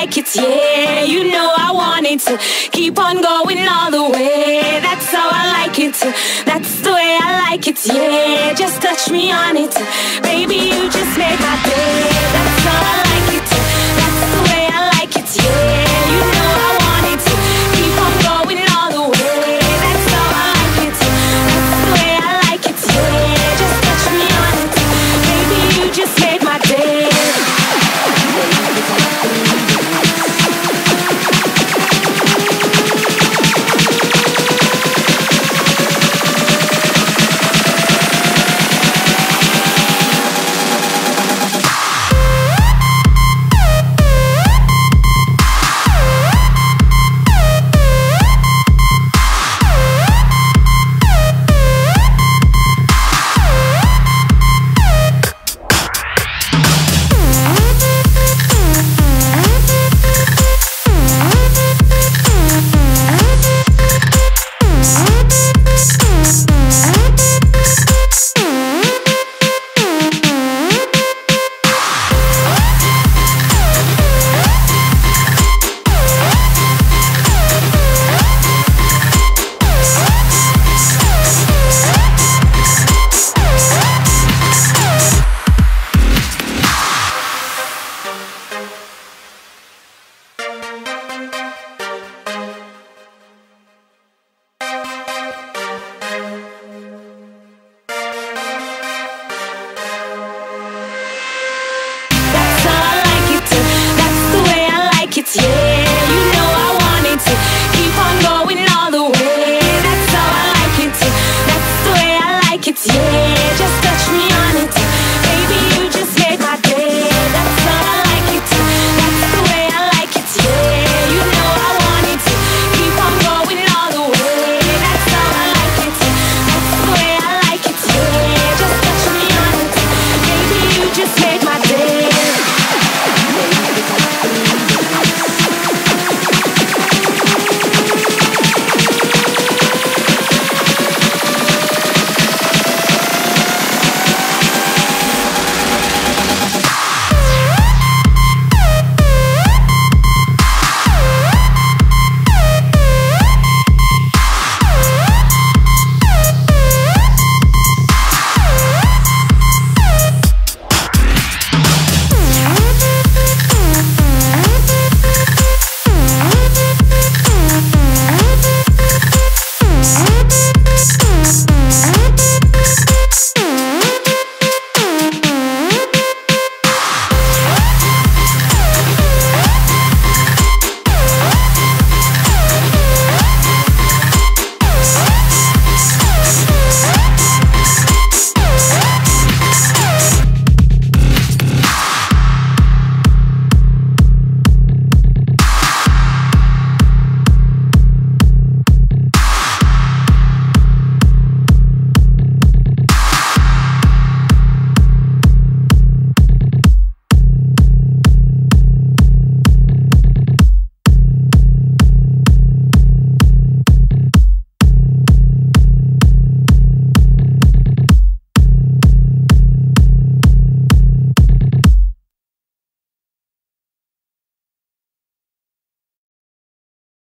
like it. Yeah, you know I want it to keep on going all the way. That's how I like it. That's the way I like it. Yeah, just touch me on it, baby. You just make my day.